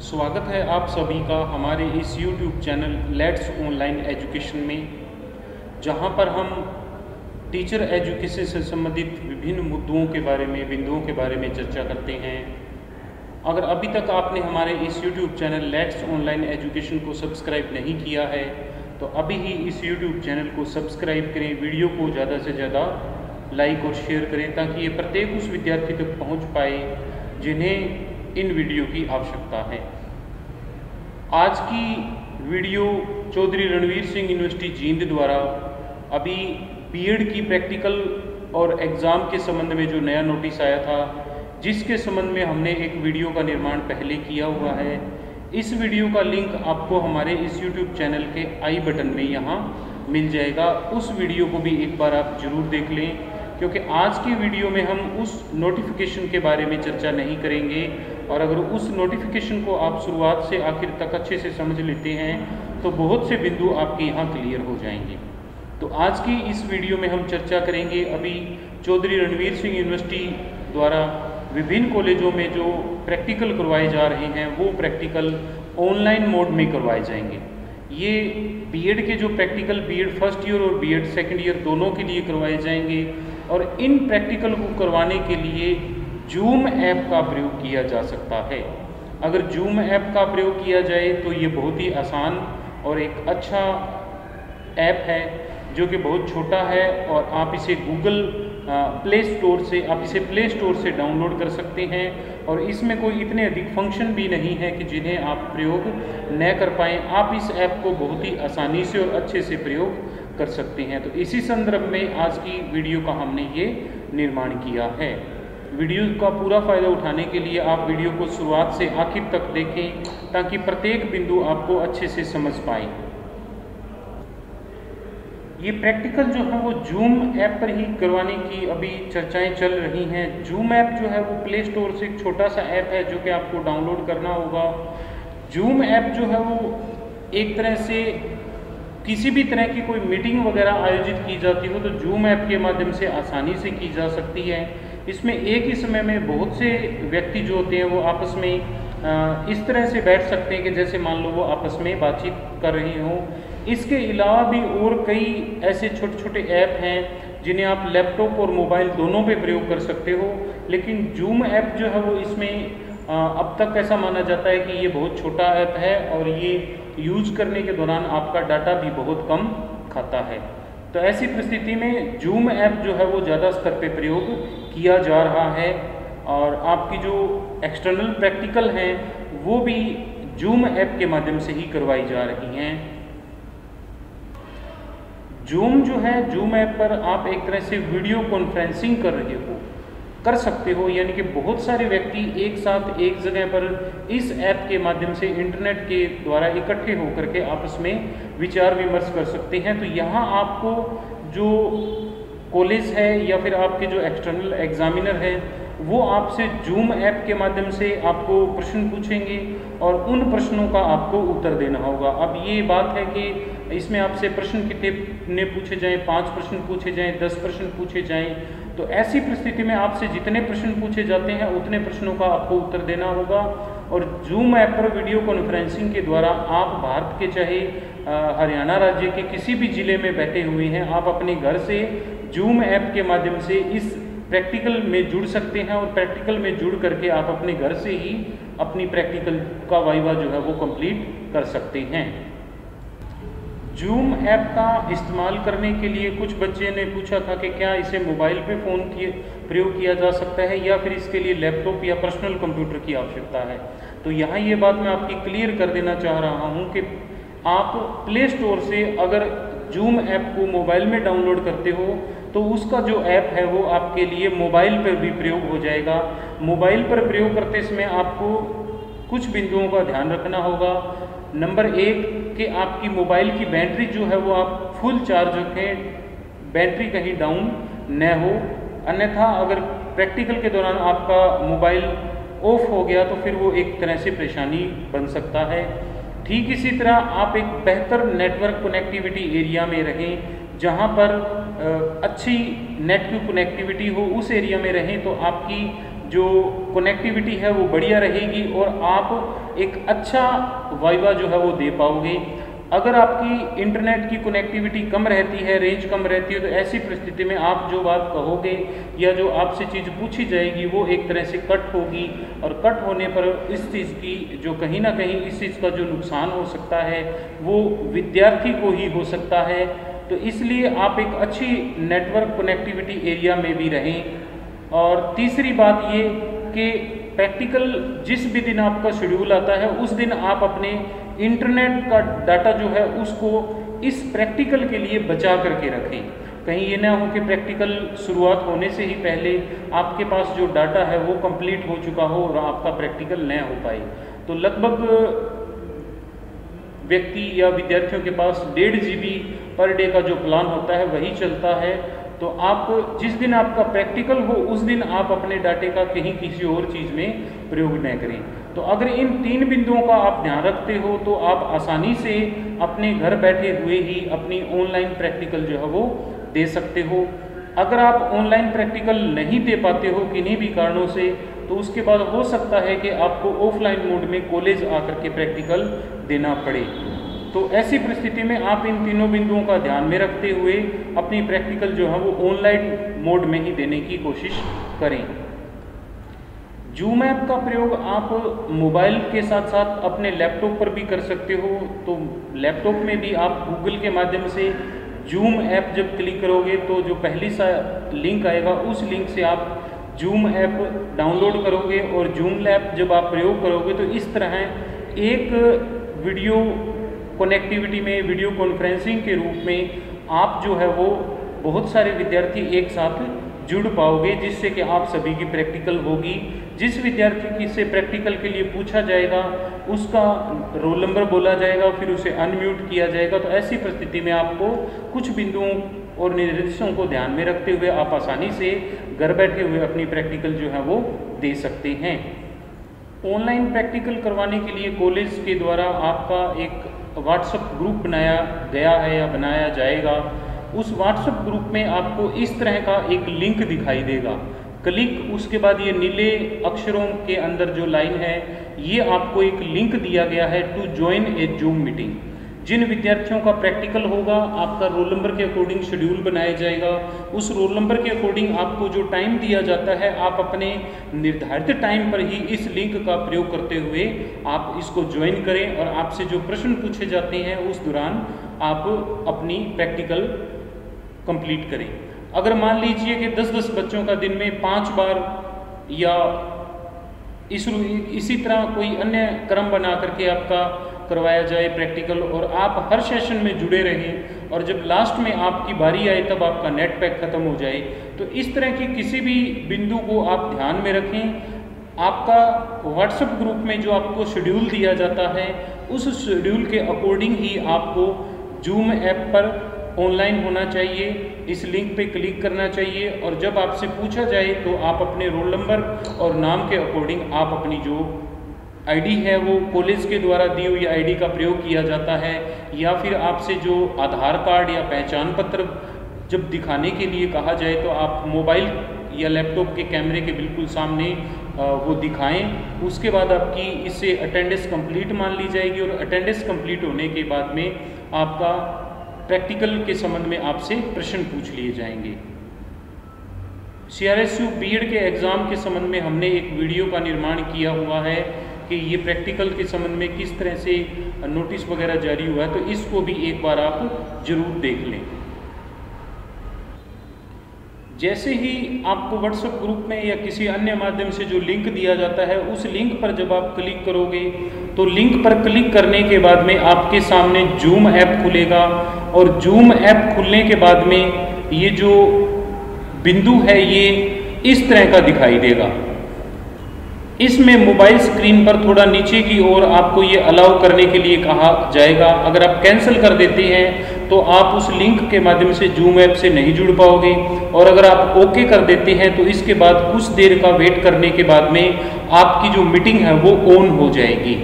स्वागत है आप सभी का हमारे इस YouTube channel let's online education में, जहाँ पर हम टीचर एजुकेशन से संबंधित विभिन्न मुद्दों के बारे में, बिंदुओं के बारे में चर्चा करते हैं। अगर अभी तक आपने हमारे इस YouTube channel let's online education को सब्सक्राइब नहीं किया है तो अभी ही इस YouTube चैनल को सब्सक्राइब करें, वीडियो को ज़्यादा से ज़्यादा लाइक और शेयर करें, ताकि ये प्रत्येक उस विद्यार्थी तक पहुँच पाए, जिन्हें इन वीडियो की आवश्यकता है। आज की वीडियो चौधरी रणवीर सिंह यूनिवर्सिटी जींद द्वारा अभी बीएड की प्रैक्टिकल और एग्ज़ाम के संबंध में जो नया नोटिस आया था, जिसके संबंध में हमने एक वीडियो का निर्माण पहले किया हुआ है। इस वीडियो का लिंक आपको हमारे इस यूट्यूब चैनल के आई बटन में यहाँ मिल जाएगा। उस वीडियो को भी एक बार आप ज़रूर देख लें, क्योंकि आज की वीडियो में हम उस नोटिफिकेशन के बारे में चर्चा नहीं करेंगे। और अगर उस नोटिफिकेशन को आप शुरुआत से, आखिर तक अच्छे से समझ लेते हैं तो बहुत से बिंदु आपके यहाँ क्लियर हो जाएँगे। तो आज की इस वीडियो में हम चर्चा करेंगे अभी चौधरी रणवीर सिंह यूनिवर्सिटी द्वारा विभिन्न कॉलेजों में जो प्रैक्टिकल करवाए जा रहे हैं, वो प्रैक्टिकल ऑनलाइन मोड में करवाए जाएँगे। ये बीएड के जो practical B Ed first year और बीएड सेकंड ईयर दोनों के लिए करवाए जाएँगे और इन प्रैक्टिकल को करवाने के लिए जूम ऐप का प्रयोग किया जा सकता है। अगर जूम ऐप का प्रयोग किया जाए तो ये बहुत ही आसान और एक अच्छा ऐप है, जो कि बहुत छोटा है और आप इसे गूगल प्ले स्टोर से, आप इसे प्ले स्टोर से डाउनलोड कर सकते हैं और इसमें कोई इतने अधिक फ़ंक्शन भी नहीं है कि जिन्हें आप प्रयोग न कर पाएँ। आप इस ऐप को बहुत ही आसानी से और अच्छे से प्रयोग कर सकते हैं। तो इसी संदर्भ में आज की वीडियो का हमने ये निर्माण किया है। वीडियो का पूरा फ़ायदा उठाने के लिए आप वीडियो को शुरुआत से आखिर तक देखें, ताकि प्रत्येक बिंदु आपको अच्छे से समझ पाए। ये प्रैक्टिकल जो है वो जूम ऐप पर ही करवाने की अभी चर्चाएँ चल रही हैं। जूम ऐप जो है वो प्ले स्टोर से एक छोटा सा ऐप है जो कि आपको डाउनलोड करना होगा। जूम ऐप जो है वो एक तरह से किसी भी तरह की कोई मीटिंग वगैरह आयोजित की जाती हो तो जूम ऐप के माध्यम से आसानी से की जा सकती है। इसमें एक ही समय में बहुत से व्यक्ति जो होते हैं वो आपस में इस तरह से बैठ सकते हैं कि जैसे मान लो वो आपस में बातचीत कर रही हों। इसके अलावा भी और कई ऐसे छोटे छोटे ऐप हैं जिन्हें आप लैपटॉप और मोबाइल दोनों पे प्रयोग कर सकते हो। लेकिन जूम ऐप जो है वो इसमें अब तक ऐसा माना जाता है कि ये बहुत छोटा ऐप है और ये यूज़ करने के दौरान आपका डाटा भी बहुत कम खाता है। तो ऐसी परिस्थिति में जूम ऐप जो है वो ज़्यादा स्तर पे प्रयोग किया जा रहा है और आपकी जो एक्सटर्नल प्रैक्टिकल हैं, वो भी जूम ऐप के माध्यम से ही करवाई जा रही हैं। जूम जो है जूम ऐप पर आप एक तरह से वीडियो कॉन्फ्रेंसिंग कर रहे हो। कर सकते हो, यानी कि बहुत सारे व्यक्ति एक साथ एक जगह पर इस ऐप के माध्यम से इंटरनेट के द्वारा इकट्ठे होकर के आपस में विचार विमर्श कर सकते हैं। तो यहाँ आपको जो कॉलेज है या फिर आपके जो एक्सटर्नल एग्जामिनर है, वो आपसे जूम ऐप के माध्यम से आपको प्रश्न पूछेंगे और उन प्रश्नों का आपको उत्तर देना होगा। अब ये बात है कि इसमें आपसे प्रश्न कितने पूछे जाएँ, पाँच प्रश्न पूछे जाएँ, दस प्रश्न पूछे जाएँ तो ऐसी परिस्थिति में आपसे जितने प्रश्न पूछे जाते हैं, उतने प्रश्नों का आपको उत्तर देना होगा। और जूम ऐप पर वीडियो कॉन्फ्रेंसिंग के द्वारा आप भारत के चाहे हरियाणा राज्य के किसी भी ज़िले में बैठे हुए हैं, आप अपने घर से जूम ऐप के माध्यम से इस प्रैक्टिकल में जुड़ सकते हैं और प्रैक्टिकल में जुड़ करके आप अपने घर से ही अपनी प्रैक्टिकल का वाइवा जो है वो कंप्लीट कर सकते हैं। जूम ऐप का इस्तेमाल करने के लिए कुछ बच्चे ने पूछा था कि क्या इसे मोबाइल पे फ़ोन किए, प्रयोग किया जा सकता है या फिर इसके लिए लैपटॉप या पर्सनल कंप्यूटर की आवश्यकता है। तो यहाँ ये बात मैं आपकी क्लियर कर देना चाह रहा हूँ कि आप प्ले स्टोर से अगर जूम ऐप को मोबाइल में डाउनलोड करते हो तो उसका जो ऐप है वो आपके लिए मोबाइल पर भी प्रयोग हो जाएगा। मोबाइल पर प्रयोग करते समय आपको कुछ बिंदुओं का ध्यान रखना होगा। नंबर एक कि आपकी मोबाइल की बैटरी जो है वो आप फुल चार्ज रखें, बैटरी कहीं डाउन न हो। अन्यथा अगर प्रैक्टिकल के दौरान आपका मोबाइल ऑफ़ हो गया तो फिर वो एक तरह से परेशानी बन सकता है। ठीक इसी तरह आप एक बेहतर नेटवर्क कनेक्टिविटी एरिया में रहें, जहाँ पर अच्छी नेट की कनेक्टिविटी हो, उस एरिया में रहें तो आपकी जो कनेक्टिविटी है वो बढ़िया रहेगी और आप एक अच्छा वाइवा जो है वो दे पाओगे। अगर आपकी इंटरनेट की कनेक्टिविटी कम रहती है रेंज कम रहती है तो ऐसी परिस्थिति में आप जो बात कहोगे या जो आपसे चीज़ पूछी जाएगी, वो एक तरह से कट होगी और कट होने पर इस चीज़ की जो कहीं ना कहीं इस चीज़ का जो नुकसान हो सकता है, वो विद्यार्थी को ही हो सकता है। तो इसलिए आप एक अच्छी नेटवर्क कनेक्टिविटी एरिया में भी रहें। और तीसरी बात ये कि प्रैक्टिकल जिस भी दिन आपका शेड्यूल आता है, उस दिन आप अपने इंटरनेट का डाटा जो है, उसको इस प्रैक्टिकल के लिए बचा करके रखें। कहीं ये ना हो कि प्रैक्टिकल शुरुआत होने से ही पहले आपके पास जो डाटा है, वो कंप्लीट हो चुका हो और आपका प्रैक्टिकल न हो पाए। तो लगभग व्यक्ति या विद्यार्थियों के पास डेढ़ जी पर डे का जो प्लान होता है, वही चलता है। तो आप जिस दिन आपका प्रैक्टिकल हो, उस दिन आप अपने डाटे का कहीं किसी और चीज़ में प्रयोग न करें। तो अगर इन तीन बिंदुओं का आप ध्यान रखते हो तो आप आसानी से अपने घर बैठे हुए ही अपनी ऑनलाइन प्रैक्टिकल जो है वो दे सकते हो। अगर आप ऑनलाइन प्रैक्टिकल नहीं दे पाते हो किन्हीं भी कारणों से तो उसके बाद हो सकता है कि आपको ऑफलाइन मोड में कॉलेज आकर के प्रैक्टिकल देना पड़े। तो ऐसी परिस्थिति में आप इन तीनों बिंदुओं का ध्यान में रखते हुए अपनी प्रैक्टिकल जो है वो ऑनलाइन मोड में ही देने की कोशिश करें। जूम ऐप का प्रयोग आप मोबाइल के साथ साथ अपने लैपटॉप पर भी कर सकते हो। तो लैपटॉप में भी आप गूगल के माध्यम से जूम ऐप जब क्लिक करोगे तो जो पहली सा लिंक आएगा, उस लिंक से आप जूम ऐप डाउनलोड करोगे और जूम लैप जब आप प्रयोग करोगे तो इस तरह एक वीडियो कनेक्टिविटी में वीडियो कॉन्फ्रेंसिंग के रूप में आप जो है वो बहुत सारे विद्यार्थी एक साथ जुड़ पाओगे, जिससे कि आप सभी की प्रैक्टिकल होगी। जिस विद्यार्थी की से प्रैक्टिकल के लिए पूछा जाएगा, उसका रोल नंबर बोला जाएगा, फिर उसे अनम्यूट किया जाएगा। तो ऐसी परिस्थिति में आपको कुछ बिंदुओं और निर्देशों को ध्यान में रखते हुए आप आसानी से घर बैठे हुए अपनी प्रैक्टिकल जो है वो दे सकते हैं। ऑनलाइन प्रैक्टिकल करवाने के लिए कॉलेज के द्वारा आपका एक व्हाट्सएप ग्रुप बनाया, गया है या बनाया जाएगा, उस व्हाट्सएप ग्रुप में आपको इस तरह का एक लिंक दिखाई देगा। क्लिक उसके बाद ये नीले अक्षरों के अंदर जो लाइन है, ये आपको एक लिंक दिया गया है to join a zoom meeting जिन विद्यार्थियों का प्रैक्टिकल होगा, आपका रोल नंबर के अकॉर्डिंग शेड्यूल बनाया जाएगा। उस रोल नंबर के अकॉर्डिंग आपको जो टाइम दिया जाता है, आप अपने निर्धारित टाइम पर ही इस लिंक का प्रयोग करते हुए आप इसको ज्वाइन करें और आपसे जो प्रश्न पूछे जाते हैं, उस दौरान आप अपनी प्रैक्टिकल कंप्लीट करें। अगर मान लीजिए कि 10-10 बच्चों का दिन में पाँच बार या इस इसी तरह कोई अन्य क्रम बना करके आपका करवाया जाए प्रैक्टिकल और आप हर सेशन में जुड़े रहें और जब लास्ट में आपकी बारी आए तब आपका नेट पैक ख़त्म हो जाए। तो इस तरह की किसी भी बिंदु को आप ध्यान में रखें। आपका व्हाट्सएप ग्रुप में जो आपको शेड्यूल दिया जाता है, उस शेड्यूल के अकॉर्डिंग ही आपको जूम ऐप पर ऑनलाइन होना चाहिए। इस लिंक पे क्लिक करना चाहिए और जब आपसे पूछा जाए तो आप अपने रोल नंबर और नाम के अकॉर्डिंग आप अपनी जो आईडी है वो कॉलेज के द्वारा दी हुई आईडी का प्रयोग किया जाता है, या फिर आपसे जो आधार कार्ड या पहचान पत्र जब दिखाने के लिए कहा जाए तो आप मोबाइल या लैपटॉप के कैमरे के बिल्कुल सामने वो दिखाएँ। उसके बाद आपकी इससे अटेंडेंस कंप्लीट मान ली जाएगी और अटेंडेंस कंप्लीट होने के बाद में आपका प्रैक्टिकल के संबंध में आपसे प्रश्न पूछ लिए जाएँगे। C R S U B Ed के एग्ज़ाम के संबंध में हमने एक वीडियो का निर्माण किया हुआ है। कि ये प्रैक्टिकल के संबंध में किस तरह से नोटिस वगैरह जारी हुआ है तो इसको भी एक बार आप ज़रूर देख लें। जैसे ही आपको व्हाट्सएप ग्रुप में या किसी अन्य माध्यम से जो लिंक दिया जाता है, उस लिंक पर जब आप क्लिक करोगे तो लिंक पर क्लिक करने के बाद में आपके सामने जूम ऐप खुलेगा और जूम ऐप खुलने के बाद में ये जो बिंदु है, ये इस तरह का दिखाई देगा। इसमें मोबाइल स्क्रीन पर थोड़ा नीचे की ओर आपको ये अलाउ करने के लिए कहा जाएगा। अगर आप कैंसिल कर देते हैं तो आप उस लिंक के माध्यम से जूम ऐप से नहीं जुड़ पाओगे। और अगर आप ओके कर देते हैं तो इसके बाद कुछ देर का वेट करने के बाद में आपकी जो मीटिंग है, वो ऑन हो जाएगी।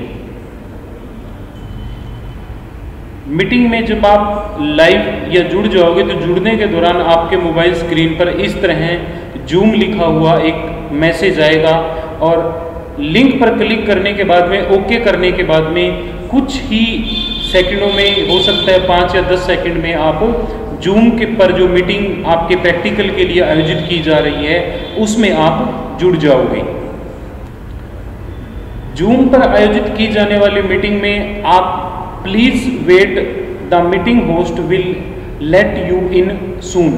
मीटिंग में जब आप लाइव या जुड़ जाओगे तो जुड़ने के दौरान आपके मोबाइल स्क्रीन पर इस तरह जूम लिखा हुआ एक मैसेज आएगा और लिंक पर क्लिक करने के बाद में, ओके करने के बाद में कुछ ही सेकंडों में, हो सकता है पाँच या दस सेकंड में आप जूम के पर जो मीटिंग आपके प्रैक्टिकल के लिए आयोजित की जा रही है, उसमें आप जुड़ जाओगे। जूम पर आयोजित की जाने वाली मीटिंग में आप please wait the meeting host will let you in soon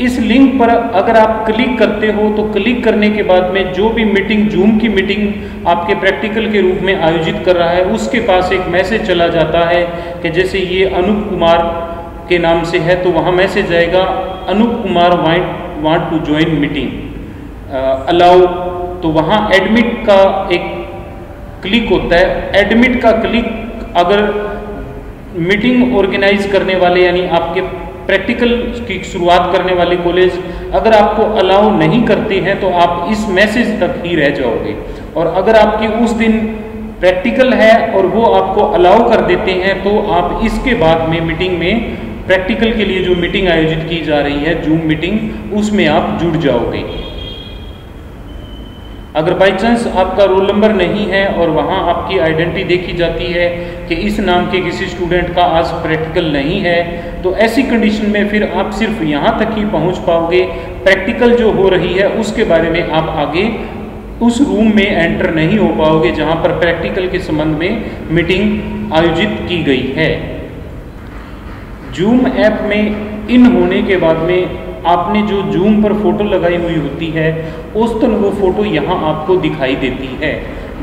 इस लिंक पर अगर आप क्लिक करते हो तो क्लिक करने के बाद में जो भी मीटिंग, जूम की मीटिंग आपके प्रैक्टिकल के रूप में आयोजित कर रहा है, उसके पास एक मैसेज चला जाता है कि जैसे ये अनूप कुमार के नाम से है तो वहाँ मैसेज आएगा, Anoop Kumar wait want to join meeting. Allow. तो वहाँ एडमिट का एक क्लिक होता है। एडमिट का क्लिक अगर मीटिंग ऑर्गेनाइज करने वाले, यानी आपके प्रैक्टिकल की शुरुआत करने वाले कॉलेज अगर आपको अलाउ नहीं करते हैं तो आप इस मैसेज तक ही रह जाओगे। और अगर आपकी उस दिन प्रैक्टिकल है और वो आपको अलाउ कर देते हैं तो आप इसके बाद में मीटिंग में प्रैक्टिकल के लिए जो मीटिंग आयोजित की जा रही है जूम मीटिंग उसमें आप जुड़ जाओगे। अगर बाई चांस आपका रोल नंबर नहीं है और वहाँ आपकी आइडेंटिटी देखी जाती है कि इस नाम के किसी स्टूडेंट का आज प्रैक्टिकल नहीं है तो ऐसी कंडीशन में फिर आप सिर्फ़ यहाँ तक ही पहुँच पाओगे। प्रैक्टिकल जो हो रही है, उसके बारे में आप आगे उस रूम में एंटर नहीं हो पाओगे, जहाँ पर प्रैक्टिकल के संबंध में मीटिंग आयोजित की गई है। जूम ऐप में इन होने के बाद में आपने जो जूम पर फ़ोटो लगाई हुई होती है, उस तरह वो फ़ोटो यहाँ आपको दिखाई देती है।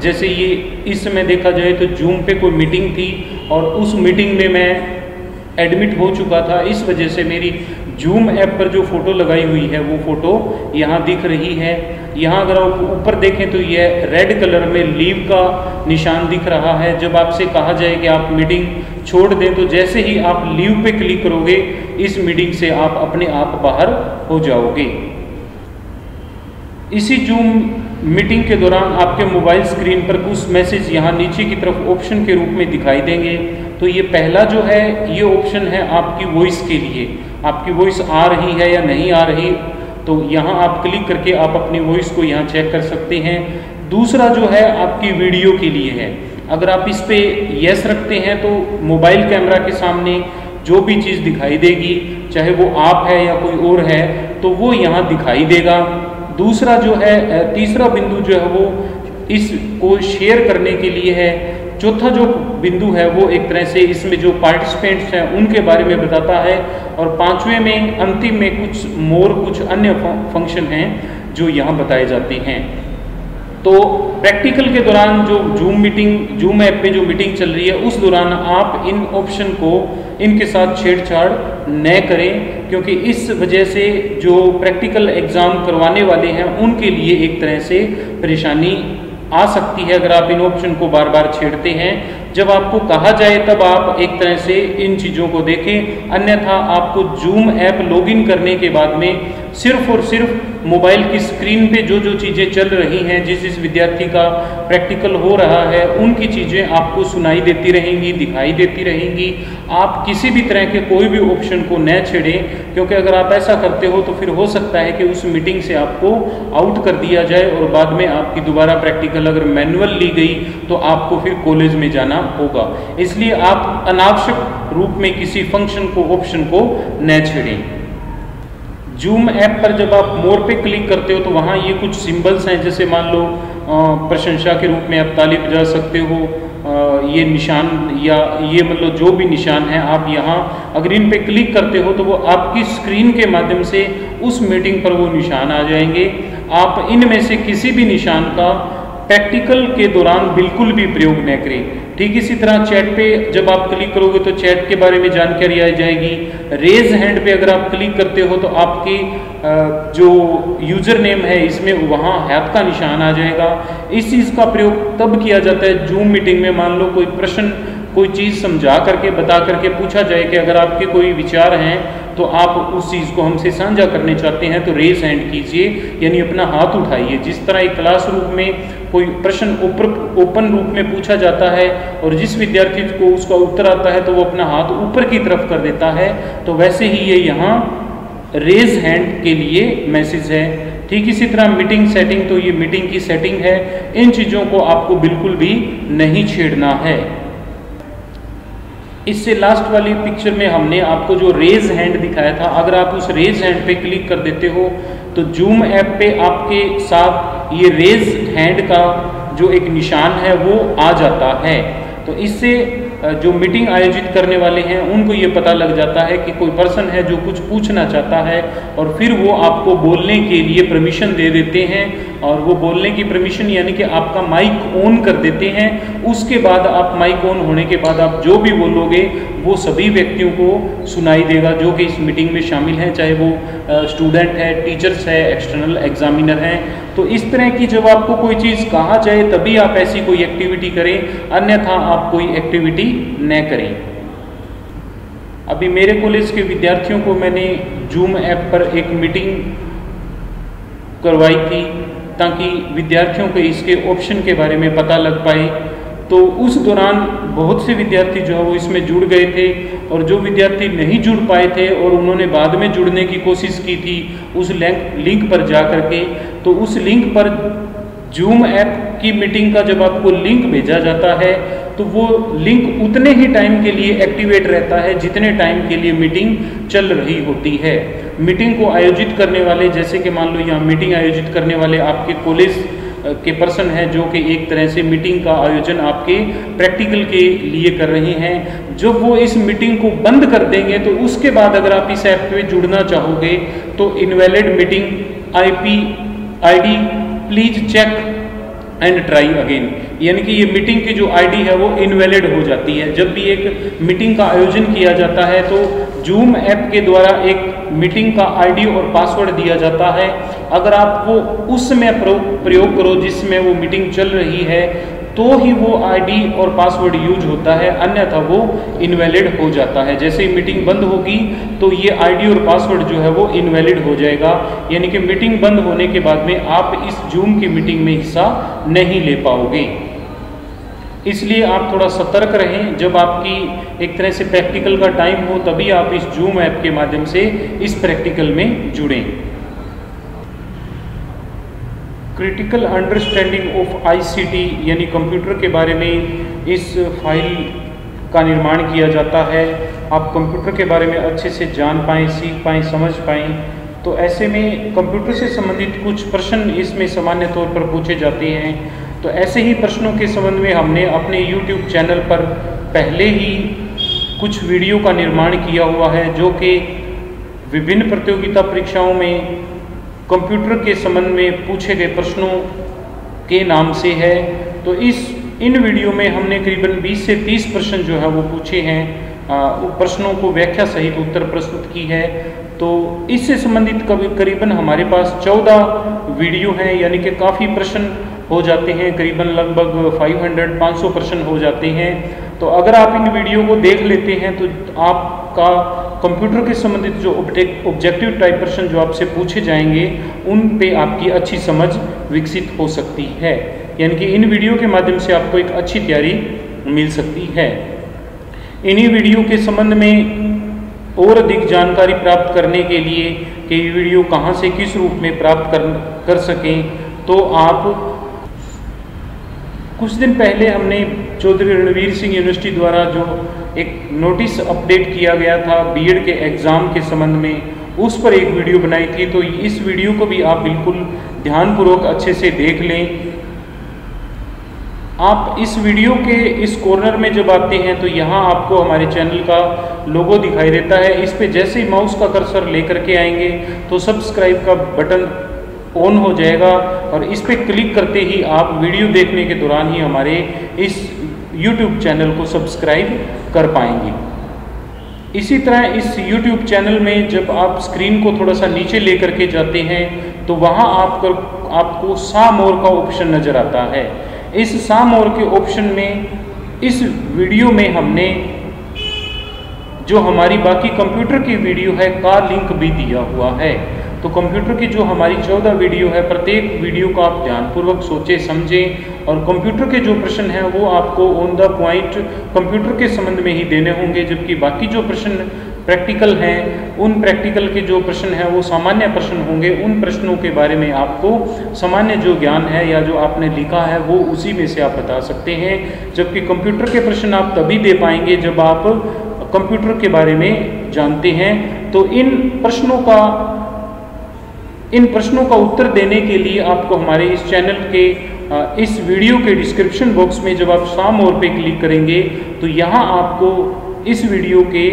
जैसे ये इस समय देखा जाए तो जूम पे कोई मीटिंग थी और उस मीटिंग में मैं एडमिट हो चुका था। इस वजह से मेरी जूम ऐप पर जो फ़ोटो लगाई हुई है, वो फ़ोटो यहाँ दिख रही है। यहाँ अगर आप ऊपर देखें तो यह रेड कलर में लीव का निशान दिख रहा है। जब आपसे कहा जाए कि आप मीटिंग छोड़ दें तो जैसे ही आप लीव पे क्लिक करोगे, इस मीटिंग से आप अपने आप बाहर हो जाओगे। इसी जूम मीटिंग के दौरान आपके मोबाइल स्क्रीन पर कुछ मैसेज यहाँ नीचे की तरफ़ ऑप्शन के रूप में दिखाई देंगे। तो ये पहला जो है, ये ऑप्शन है आपकी वॉइस के लिए। आपकी वॉइस आ रही है या नहीं आ रही तो यहाँ आप क्लिक करके आप अपनी वॉइस को यहाँ चेक कर सकते हैं। दूसरा जो है, आपकी वीडियो के लिए है। अगर आप इस पे यस रखते हैं तो मोबाइल कैमरा के सामने जो भी चीज़ दिखाई देगी, चाहे वो आप है या कोई और है तो वो यहाँ दिखाई देगा। दूसरा जो है तीसरा बिंदु जो है वो इसको शेयर करने के लिए है। चौथा जो बिंदु है वो एक तरह से इसमें जो पार्टिसिपेंट्स हैं, उनके बारे में बताता है। और पाँचवें में, अंतिम में कुछ मोर कुछ अन्य फ़ंक्शन हैं जो यहाँ बताए जाते हैं। तो प्रैक्टिकल के दौरान जो जूम मीटिंग जूम ऐप पे जो मीटिंग चल रही है, उस दौरान आप इन ऑप्शन को इनके साथ छेड़छाड़ न करें, क्योंकि इस वजह से जो प्रैक्टिकल एग्ज़ाम करवाने वाले हैं, उनके लिए एक तरह से परेशानी आ सकती है अगर आप इन ऑप्शन को बार बार छेड़ते हैं। जब आपको कहा जाए, तब आप एक तरह से इन चीज़ों को देखें। अन्यथा आपको जूम ऐप लॉगिन करने के बाद में सिर्फ़ और सिर्फ़ मोबाइल की स्क्रीन पे जो जो चीज़ें चल रही हैं, जिस जिस विद्यार्थी का प्रैक्टिकल हो रहा है, उनकी चीज़ें आपको सुनाई देती रहेंगी, दिखाई देती रहेंगी। आप किसी भी तरह के कोई भी ऑप्शन को न छेड़ें, क्योंकि अगर आप ऐसा करते हो तो फिर हो सकता है कि उस मीटिंग से आपको आउट कर दिया जाए और बाद में आपकी दोबारा प्रैक्टिकल अगर मैनुअल ली गई तो आपको फिर कॉलेज में जाना होगा। इसलिए आप अनावश्यक रूप में किसी फ़ंक्शन को ऑप्शन को न छेड़ें। जूम ऐप पर जब आप मोर पे क्लिक करते हो तो वहाँ ये कुछ सिंबल्स हैं, जैसे मान लो प्रशंसा के रूप में आप ताली बजा सकते हो ये निशान या ये मतलब जो भी निशान है, आप यहाँ अगर इन पे क्लिक करते हो तो वो आपकी स्क्रीन के माध्यम से उस मीटिंग पर वो निशान आ जाएँगे। आप इनमें से किसी भी निशान का प्रैक्टिकल के दौरान बिल्कुल भी प्रयोग न करें। ठीक इसी तरह चैट पे जब आप क्लिक करोगे तो चैट के बारे में जानकारी आ जाएगी। रेज हैंड पे अगर आप क्लिक करते हो तो आपकी जो यूज़र नेम है इसमें वहाँ हाथ का निशान आ जाएगा। इस चीज़ का प्रयोग तब किया जाता है जूम मीटिंग में। मान लो कोई प्रश्न, कोई चीज़ समझा करके, बता करके पूछा जाए कि अगर आपके कोई विचार हैं तो आप उस चीज़ को हमसे साझा करने चाहते हैं तो रेज हैंड कीजिए। यानी अपना हाथ उठाइए। जिस तरह एक क्लासरूम में कोई प्रश्न ऊपर ओपन रूप में पूछा जाता है और जिस विद्यार्थी को उसका उत्तर आता है तो वो अपना हाथ ऊपर की तरफ़ कर देता है तो वैसे ही ये यहाँ रेज हैंड के लिए मैसेज है। ठीक इसी तरह मीटिंग सेटिंग तो ये मीटिंग की सेटिंग है। इन चीज़ों को आपको बिल्कुल भी नहीं छेड़ना है। इससे लास्ट वाली पिक्चर में हमने आपको जो रेज हैंड दिखाया था, अगर आप उस रेज हैंड पे क्लिक कर देते हो तो जूम ऐप पे आपके साथ ये रेज हैंड का जो एक निशान है, वो आ जाता है। तो इससे जो मीटिंग आयोजित करने वाले हैं, उनको ये पता लग जाता है कि कोई पर्सन है जो कुछ पूछना चाहता है और फिर वो आपको बोलने के लिए परमिशन दे देते हैं और वो बोलने की परमिशन यानी कि आपका माइक ऑन कर देते हैं। उसके बाद आप माइक ऑन होने के बाद आप जो भी बोलोगे, वो सभी व्यक्तियों को सुनाई देगा, जो कि इस मीटिंग में शामिल हैं। चाहे वो स्टूडेंट है टीचर्स है एक्सटर्नल एग्जामिनर हैं तो इस तरह की जब आपको कोई चीज़ कहा जाए, तभी आप ऐसी कोई एक्टिविटी करें, अन्यथा आप कोई एक्टिविटी न करें। अभी मेरे कॉलेज के विद्यार्थियों को मैंने जूम ऐप पर एक मीटिंग करवाई थी, ताकि विद्यार्थियों को इसके ऑप्शन के बारे में पता लग पाए। तो उस दौरान बहुत से विद्यार्थी जो है वो इसमें जुड़ गए थे और जो विद्यार्थी नहीं जुड़ पाए थे और उन्होंने बाद में जुड़ने की कोशिश की थी उस लिंक पर जा कर के तो उस लिंक पर जूम ऐप की मीटिंग का जब आपको लिंक भेजा जाता है तो वो लिंक उतने ही टाइम के लिए एक्टिवेट रहता है जितने टाइम के लिए मीटिंग चल रही होती है। मीटिंग को आयोजित करने वाले, जैसे कि मान लो यहाँ मीटिंग आयोजित करने वाले आपके कॉलेज के पर्सन हैं जो कि एक तरह से मीटिंग का आयोजन आपके प्रैक्टिकल के लिए कर रहे हैं। जब वो इस मीटिंग को बंद कर देंगे तो उसके बाद अगर आप इस ऐप पे जुड़ना चाहोगे तो invalid meeting IP ID please check and try again यानी कि ये मीटिंग की जो आईडी है, वो इनवैलिड हो जाती है। जब भी एक मीटिंग का आयोजन किया जाता है तो जूम ऐप के द्वारा एक मीटिंग का आईडी और पासवर्ड दिया जाता है। अगर आप वो उस समय प्रयोग करो जिसमें वो मीटिंग चल रही है तो ही वो आईडी और पासवर्ड यूज़ होता है, अन्यथा वो इनवैलिड हो जाता है। जैसे ही मीटिंग बंद होगी तो ये आईडी और पासवर्ड जो है वो इनवैलिड हो जाएगा। यानी कि मीटिंग बंद होने के बाद में आप इस जूम की मीटिंग में हिस्सा नहीं ले पाओगे। इसलिए आप थोड़ा सतर्क रहें। जब आपकी एक तरह से प्रैक्टिकल का टाइम हो, तभी आप इस जूम ऐप के माध्यम से इस प्रैक्टिकल में जुड़ें। क्रिटिकल अंडरस्टैंडिंग ऑफ़ आईसीटी यानी कंप्यूटर के बारे में इस फ़ाइल का निर्माण किया जाता है। आप कंप्यूटर के बारे में अच्छे से जान पाएँ, सीख पाएँ, समझ पाएँ तो ऐसे में कंप्यूटर से संबंधित कुछ प्रश्न इसमें सामान्य तौर पर पूछे जाते हैं। तो ऐसे ही प्रश्नों के संबंध में हमने अपने YouTube चैनल पर पहले ही कुछ वीडियो का निर्माण किया हुआ है, जो कि विभिन्न प्रतियोगिता परीक्षाओं में कंप्यूटर के संबंध में पूछे गए प्रश्नों के नाम से है। तो इस, इन वीडियो में हमने करीबन 20 से 30 प्रश्न जो है वो पूछे हैं। प्रश्नों को व्याख्या सहित उत्तर प्रस्तुत की है। तो इससे संबंधित करीबन हमारे पास 14 वीडियो हैं, यानी कि काफ़ी प्रश्न हो जाते हैं। करीबन लगभग 500 500 प्रश्न हो जाते हैं। तो अगर आप इन वीडियो को देख लेते हैं तो आपका कंप्यूटर के संबंधित जो ऑब्जेक्टिव टाइप प्रश्न जो आपसे पूछे जाएँगे, उन पे आपकी अच्छी समझ विकसित हो सकती है। यानी कि इन वीडियो के माध्यम से आपको एक अच्छी तैयारी मिल सकती है। इन्हीं वीडियो के संबंध में और अधिक जानकारी प्राप्त करने के लिए कि ये वीडियो कहाँ से किस रूप में प्राप्त कर कर सकें तो आप कुछ दिन पहले हमने चौधरी रणवीर सिंह यूनिवर्सिटी द्वारा जो एक नोटिस अपडेट किया गया था बीएड के एग्ज़ाम के संबंध में, उस पर एक वीडियो बनाई थी। तो इस वीडियो को भी आप बिल्कुल ध्यानपूर्वक अच्छे से देख लें। आप इस वीडियो के इस कॉर्नर में जब आते हैं तो यहाँ आपको हमारे चैनल का लोगो दिखाई देता है। इस पे जैसे ही माउस का कर्सर लेकर के आएँगे तो सब्सक्राइब का बटन ऑन हो जाएगा और इस पर क्लिक करते ही आप वीडियो देखने के दौरान ही हमारे इस YouTube चैनल को सब्सक्राइब कर पाएँगे। इसी तरह इस YouTube चैनल में जब आप स्क्रीन को थोड़ा सा नीचे लेकर के जाते हैं तो वहाँ आप कर, आपको सा मोर का ऑप्शन नज़र आता है। इस सा मोर के ऑप्शन में इस वीडियो में हमने जो हमारी बाकी कंप्यूटर की वीडियो है का लिंक भी दिया हुआ है। तो कंप्यूटर की जो हमारी चौदह वीडियो है, प्रत्येक वीडियो को आप ध्यानपूर्वक सोचें, समझें और कंप्यूटर के जो प्रश्न हैं, वो आपको ऑन द पॉइंट कंप्यूटर के संबंध में ही देने होंगे, जबकि बाकी जो प्रश्न प्रैक्टिकल हैं, उन प्रैक्टिकल के जो प्रश्न हैं, वो सामान्य प्रश्न होंगे। उन प्रश्नों के बारे में आपको सामान्य जो ज्ञान है या जो आपने लिखा है, वो उसी में से आप बता सकते हैं। जबकि कंप्यूटर के प्रश्न आप तभी दे पाएँगे जब आप कंप्यूटर के बारे में जानते हैं। तो इन प्रश्नों का इन प्रश्नों का उत्तर देने के लिए आपको हमारे इस चैनल के इस वीडियो के डिस्क्रिप्शन बॉक्स में जब आप शाम और पे क्लिक करेंगे तो यहाँ आपको इस वीडियो के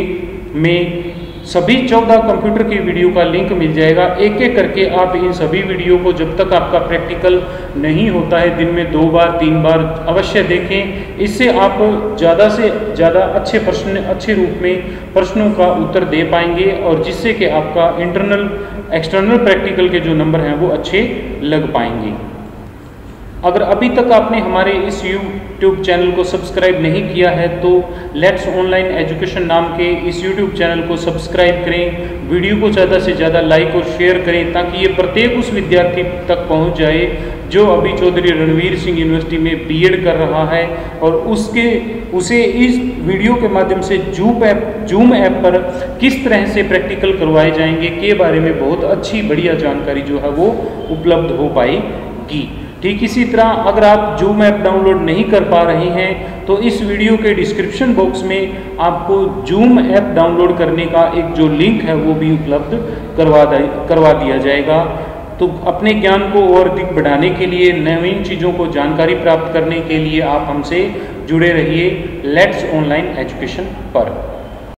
में सभी चौदह कंप्यूटर की वीडियो का लिंक मिल जाएगा। एक एक करके आप इन सभी वीडियो को जब तक आपका प्रैक्टिकल नहीं होता है, दिन में दो बार, तीन बार, अवश्य देखें। इससे आप ज़्यादा से ज़्यादा अच्छे प्रश्न, अच्छे रूप में प्रश्नों का उत्तर दे पाएँगे और जिससे कि आपका इंटरनल एक्सटर्नल प्रैक्टिकल के जो नंबर हैं, वो अच्छे लग पाएँगे। अगर अभी तक आपने हमारे इस यूट्यूब चैनल को सब्सक्राइब नहीं किया है तो लेट्स ऑनलाइन एजुकेशन नाम के इस यूट्यूब चैनल को सब्सक्राइब करें। वीडियो को ज़्यादा से ज़्यादा लाइक और शेयर करें, ताकि ये प्रत्येक उस विद्यार्थी तक पहुँच जाए, जो अभी चौधरी रणवीर सिंह यूनिवर्सिटी में बीएड कर रहा है, और उसके, उसे इस वीडियो के माध्यम से जूम ऐप जूम ऐप पर किस तरह से प्रैक्टिकल करवाए जाएँगे, के बारे में बहुत अच्छी, बढ़िया जानकारी जो है वो उपलब्ध हो पाएगी। ठीक इसी तरह अगर आप जूम ऐप डाउनलोड नहीं कर पा रहे हैं तो इस वीडियो के डिस्क्रिप्शन बॉक्स में आपको जूम ऐप डाउनलोड करने का एक जो लिंक है, वो भी उपलब्ध करवा करवा दिया जाएगा। तो अपने ज्ञान को और अधिक बढ़ाने के लिए, नवीन चीज़ों को जानकारी प्राप्त करने के लिए आप हमसे जुड़े रहिए। लेट्स ऑनलाइन एजुकेशन पर।